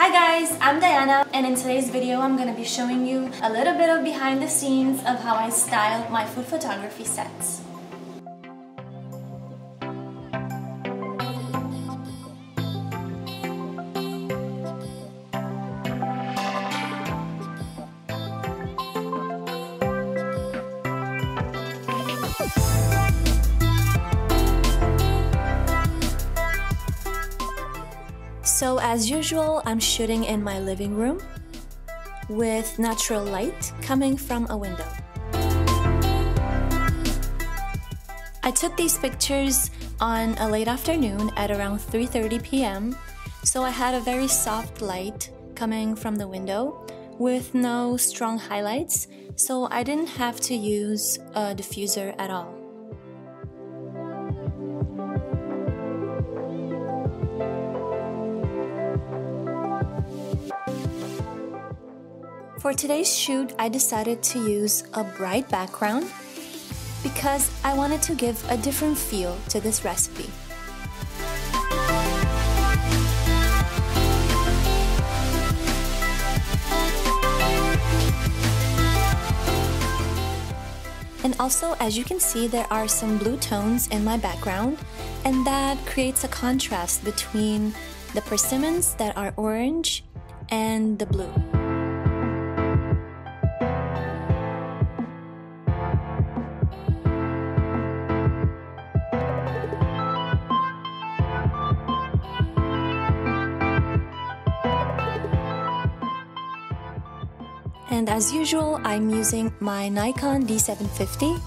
Hi guys, I'm Diana and in today's video I'm going to be showing you a little bit of behind the scenes of how I style my food photography sets. So as usual, I'm shooting in my living room with natural light coming from a window. I took these pictures on a late afternoon at around 3.30 p.m. So I had a very soft light coming from the window with no strong highlights, so I didn't have to use a diffuser at all. For today's shoot, I decided to use a bright background because I wanted to give a different feel to this recipe. And also, as you can see, there are some blue tones in my background, and that creates a contrast between the persimmons that are orange and the blue. And as usual, I'm using my Nikon D750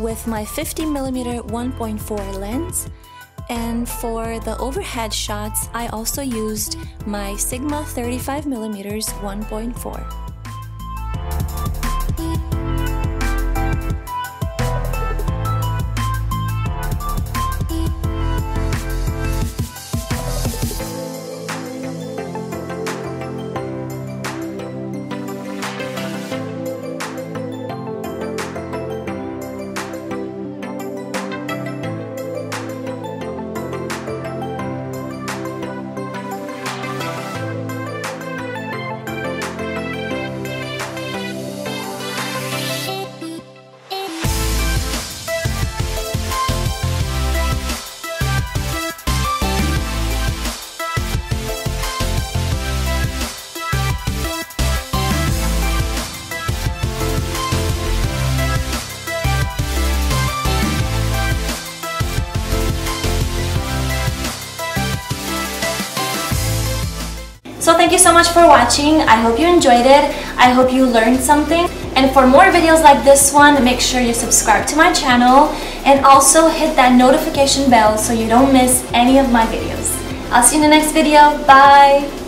with my 50mm 1.4 lens. And for the overhead shots, I also used my Sigma 35mm 1.4. So thank you so much for watching. I hope you enjoyed it. I hope you learned something. And for more videos like this one, make sure you subscribe to my channel and also hit that notification bell so you don't miss any of my videos. I'll see you in the next video. Bye!